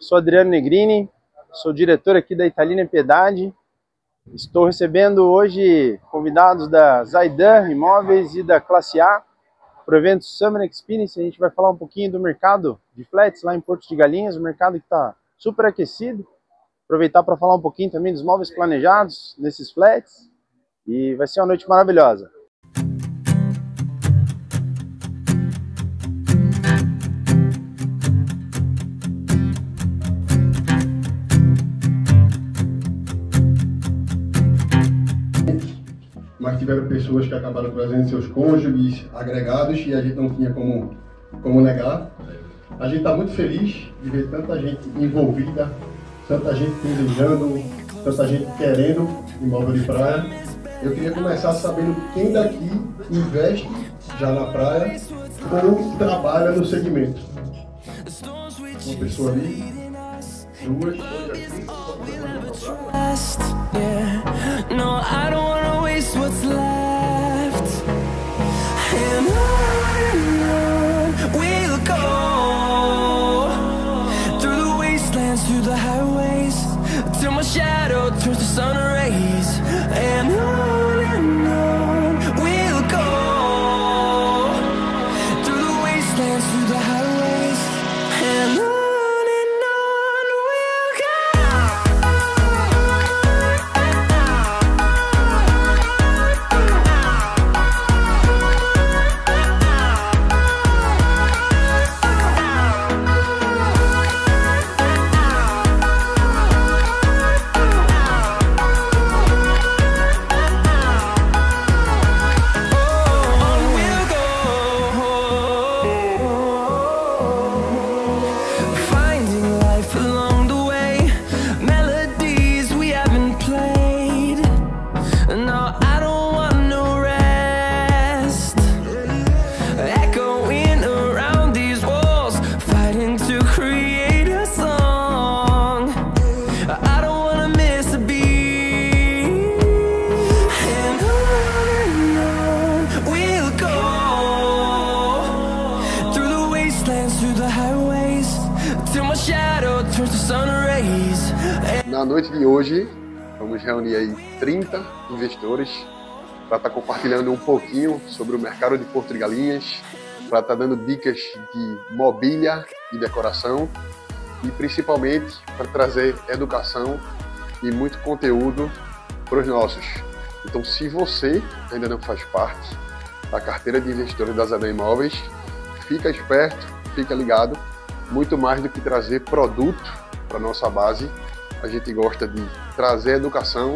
Sou Adriano Negrini, sou diretor aqui da Italina Piedade. Estou recebendo hoje convidados da Zaidan Imóveis e da Classe A para o evento Summer Experience. A gente vai falar um pouquinho do mercado de flats lá em Porto de Galinhas, um mercado que está super aquecido. Aproveitar para falar um pouquinho também dos móveis planejados nesses flats. E vai ser uma noite maravilhosa. Tiveram pessoas que acabaram trazendo seus cônjuges agregados e a gente não tinha como, como negar. A gente está muito feliz de ver tanta gente envolvida, tanta gente desejando, tanta gente querendo imóvel de praia. Eu queria começar sabendo quem daqui investe já na praia ou trabalha no segmento. Uma pessoa ali, duas, aqui. No, I don't wanna waste what's left. And on we'll go through the wastelands, through the highways, till my shadow turns to sun rays. And on Na noite de hoje, vamos reunir aí 30 investidores para estar compartilhando um pouquinho sobre o mercado de Porto de Galinhas, para estar dando dicas de mobília e decoração e principalmente para trazer educação e muito conteúdo para os nossos. Então, se você ainda não faz parte da carteira de investidores da Zada Imóveis, fica esperto, fica ligado. Muito mais do que trazer produto para nossa base, a gente gosta de trazer educação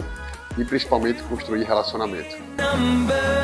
e principalmente construir relacionamento. number